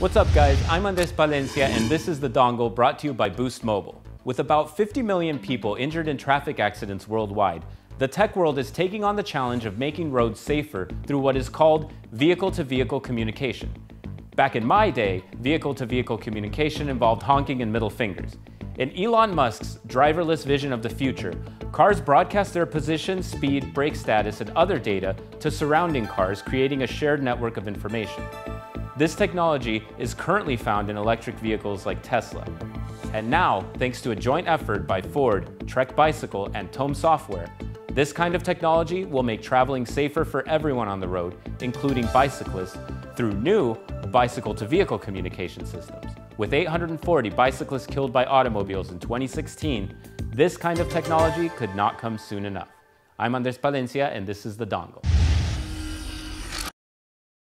What's up guys, I'm Andres Palencia and this is The Dongle brought to you by Boost Mobile. With about 50 million people injured in traffic accidents worldwide, the tech world is taking on the challenge of making roads safer through what is called vehicle-to-vehicle -vehicle communication. Back in my day, vehicle-to-vehicle -vehicle communication involved honking and middle fingers. In Elon Musk's driverless vision of the future, cars broadcast their position, speed, brake status, and other data to surrounding cars, creating a shared network of information. This technology is currently found in electric vehicles like Tesla. And now, thanks to a joint effort by Ford, Trek Bicycle, and Tome Software, this kind of technology will make traveling safer for everyone on the road, including bicyclists, through new bicycle-to-vehicle communication systems. With 840 bicyclists killed by automobiles in 2016, this kind of technology could not come soon enough. I'm Andres Palencia, and this is The Dongle.